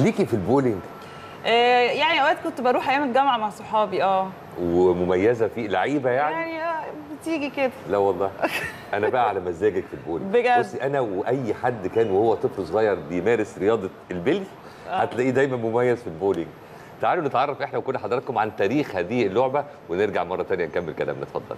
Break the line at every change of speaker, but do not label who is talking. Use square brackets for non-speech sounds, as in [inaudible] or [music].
ليكي في البولينج؟
آه، يعني أوقات كنت بروح أيام الجامعة مع صحابي آه.
ومميزة في لعيبة يعني؟
يعني آه، بتيجي كده.
لا والله. [laughs] أنا بقى على مزاجك في البولينج.
بجد؟
بصي أنا وأي حد كان وهو طفل صغير بيمارس رياضة البلي آه. هتلاقيه دايما مميز في البولينج. تعالوا نتعرف إحنا وكل حضراتكم عن تاريخ هذه اللعبة ونرجع مرة ثانية نكمل كلامنا. اتفضل.